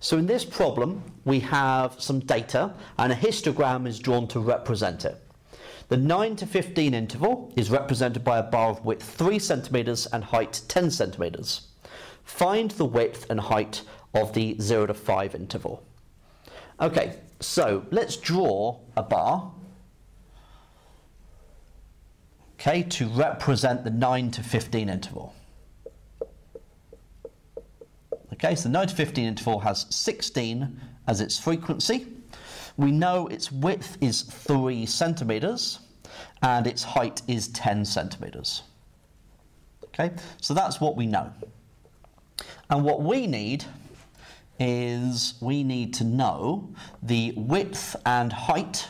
So in this problem, we have some data and a histogram is drawn to represent it. The 9 to 15 interval is represented by a bar of width 3 centimetres and height 10 centimetres. Find the width and height of the 0 to 5 interval. Okay, so let's draw a bar okay, to represent the 9 to 15 interval. Okay, so the 9 to 15 interval has 16 as its frequency. We know its width is 3 centimetres and its height is 10 centimetres. Okay, so that's what we know. And what we need is we need to know the width and height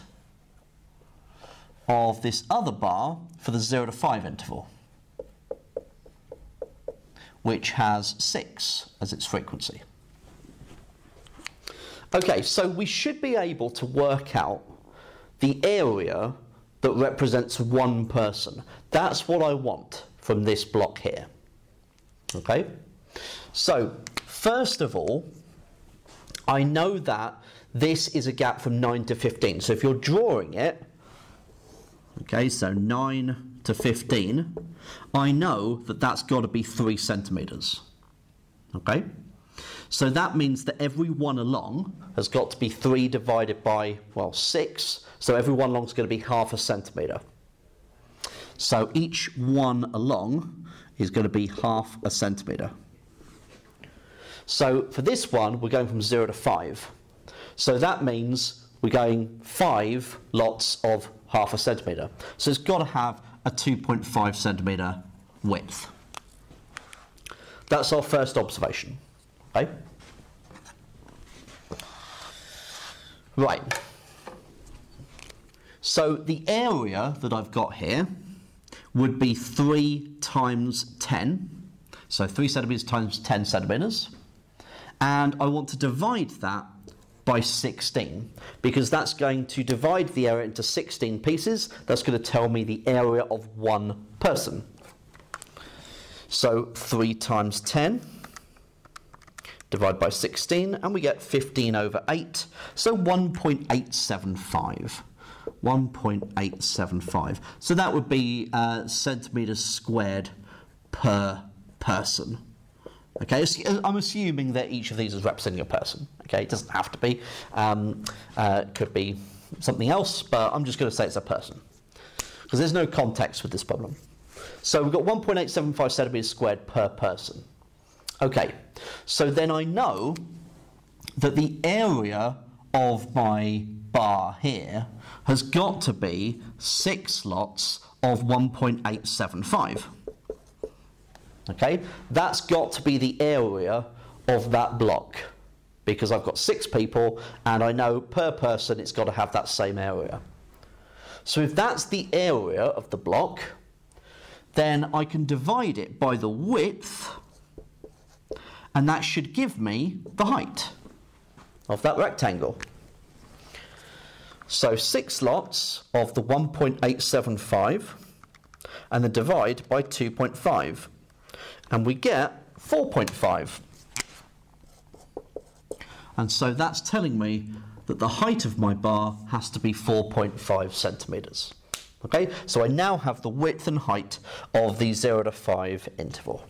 of this other bar for the 0 to 5 interval which has 6 as its frequency. Okay, so we should be able to work out the area that represents one person. That's what I want from this block here. Okay, so first of all, I know that this is a gap from 9 to 15. So if you're drawing it, okay, so 9 to 15, I know that that's got to be 3 centimetres. Okay? So that means that every one along has got to be 3 divided by, well, 6. So every one along is going to be half a centimetre. So each one along is going to be half a centimetre. So for this one, we're going from 0 to 5. So that means we're going 5 lots of half a centimetre. So it's got to have a 2.5 centimetre width. That's our first observation. Okay? Right. So the area that I've got here would be 3 times 10. So 3 centimetres times 10 centimetres. And I want to divide that by 16 because that's going to divide the area into 16 pieces. That's going to tell me the area of one person. So 3 times 10 divided by 16 and we get 15 over 8 so 1.875 1.875 so that would be uh, centimeters squared per person Okay, I'm assuming that each of these is representing a person. Okay, it doesn't have to be. Um, uh, could be something else, but I'm just going to say it's a person because there's no context with this problem. So we've got 1.875 centimeters squared per person. Okay, so then I know that the area of my bar here has got to be six lots of 1.875. Okay, that's got to be the area of that block because I've got six people and I know per person it's got to have that same area. So if that's the area of the block, then I can divide it by the width and that should give me the height of that rectangle. So six lots of the 1.875 and then divide by 2.5 and we get 4.5. And so that's telling me that the height of my bar has to be 4.5 centimetres. Okay, so I now have the width and height of the 0 to 5 interval.